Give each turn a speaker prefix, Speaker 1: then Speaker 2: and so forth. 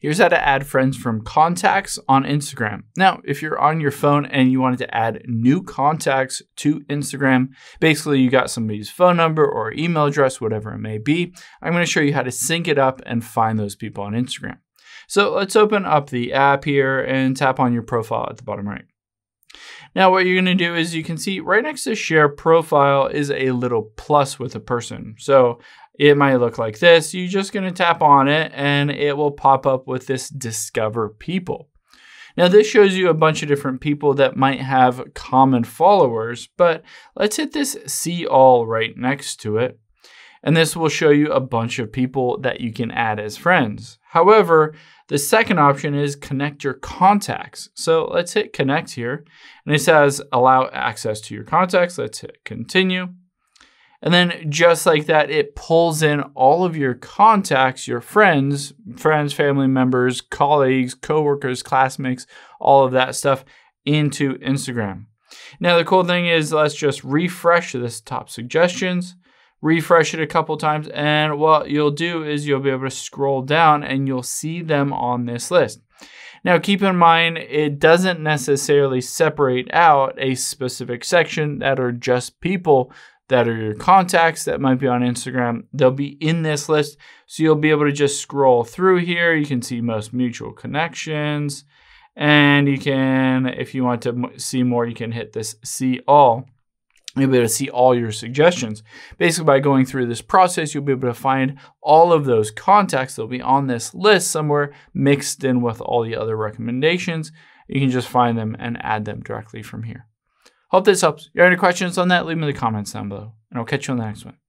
Speaker 1: Here's how to add friends from contacts on Instagram. Now, if you're on your phone and you wanted to add new contacts to Instagram, basically you got somebody's phone number or email address, whatever it may be, I'm going to show you how to sync it up and find those people on Instagram. So let's open up the app here and tap on your profile at the bottom right. Now what you're going to do is you can see right next to share profile is a little plus with a person. So it might look like this. You're just going to tap on it and it will pop up with this discover people. Now this shows you a bunch of different people that might have common followers, but let's hit this see all right next to it. And this will show you a bunch of people that you can add as friends. However, the second option is connect your contacts. So let's hit connect here. And it says allow access to your contacts. Let's hit continue. And then just like that, it pulls in all of your contacts, your friends, friends, family members, colleagues, coworkers, classmates, all of that stuff into Instagram. Now, the cool thing is let's just refresh this top suggestions refresh it a couple times, and what you'll do is you'll be able to scroll down and you'll see them on this list. Now, keep in mind, it doesn't necessarily separate out a specific section that are just people that are your contacts that might be on Instagram. They'll be in this list. So you'll be able to just scroll through here. You can see most mutual connections. And you can, if you want to see more, you can hit this see all you'll be able to see all your suggestions. Basically, by going through this process, you'll be able to find all of those contacts that'll be on this list somewhere mixed in with all the other recommendations. You can just find them and add them directly from here. Hope this helps. If you have any questions on that, leave them in the comments down below, and I'll catch you on the next one.